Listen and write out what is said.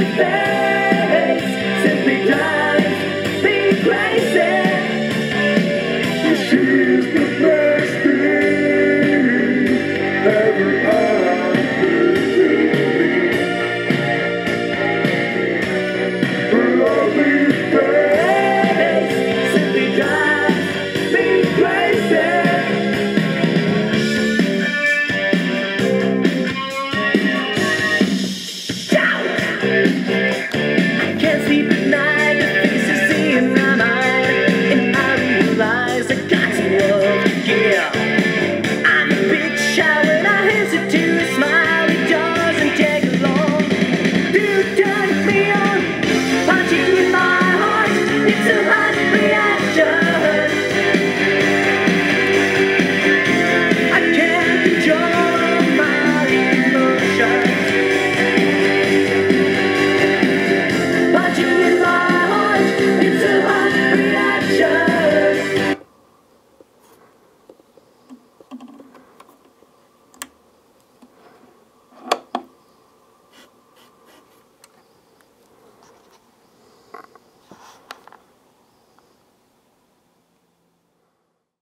back.